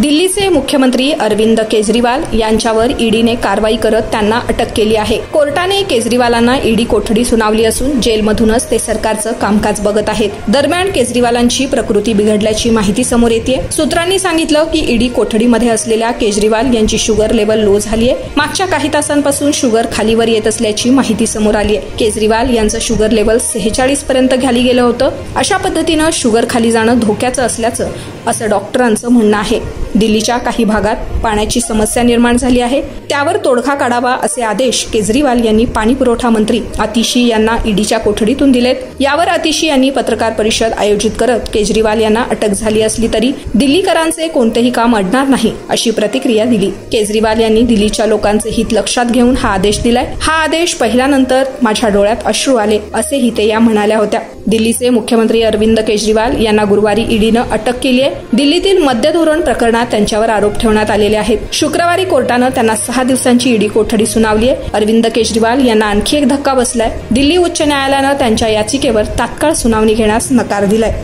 दिल्लीचे मुख्यमंत्री अरविंद केजरीवाल यांच्यावर ईडीने कारवाई करत त्यांना अटक केली आहे. कोर्टाने केजरीवालांना ईडी कोठडी सुनावली असून जेलमधूनच ते सरकारचं कामकाज बघत आहेत. दरम्यान केजरीवालांची प्रकृती बिघडल्याची माहिती समोर येते सूत्रांनी सांगितलं की ईडी कोठडीमध्ये असलेल्या केजरीवाल यांची शुगर लेवल लो झाली आहे मागच्या काही तासांपासून शुगर खालीवर येत असल्याची माहिती समोर आली आहे केजरीवाल यांचं शुगर लेवल सेहेचाळीस पर्यंत खाली गेलं होतं. अशा पद्धतीनं शुगर खाली जाणं धोक्याचं असल्याचं असं डॉक्टरांचं म्हणणं आहे. दिल्लीच्या काही भागात पाण्याची समस्या निर्माण झाली आहे. त्यावर तोडगा काढावा असे आदेश केजरीवाल यांनी पाणी पुरवठा मंत्री अतिशी यांना ईडीच्या कोठडीतून दिलेत. यावर अतिशी यांनी पत्रकार परिषद आयोजित करत केजरीवाल यांना अटक झाली असली तरी दिल्लीकरांचे कोणतेही काम अडणार नाही अशी प्रतिक्रिया दिली. केजरीवाल यांनी दिल्लीच्या लोकांचे हित लक्षात घेऊन हा आदेश दिलाय. हा आदेश पहिल्यानंतर माझ्या डोळ्यात अश्रू आले असेही ते या म्हणाल्या होत्या. दिल्लीचे मुख्यमंत्री अरविंद केजरीवाल यांना गुरुवारी ईडीनं अटक केली आहे. दिल्लीतील मद्य धोरण प्रकरणात त्यांच्यावर आरोप ठेवण्यात आलेले आहेत. शुक्रवारी कोर्टानं त्यांना सहा दिवसांची ईडी कोठडी सुनावली आहे. अरविंद केजरीवाल यांना आणखी एक धक्का बसलाय. दिल्ली उच्च न्यायालयानं त्यांच्या याचिकेवर तात्काळ सुनावणी घेण्यास नकार दिलाय.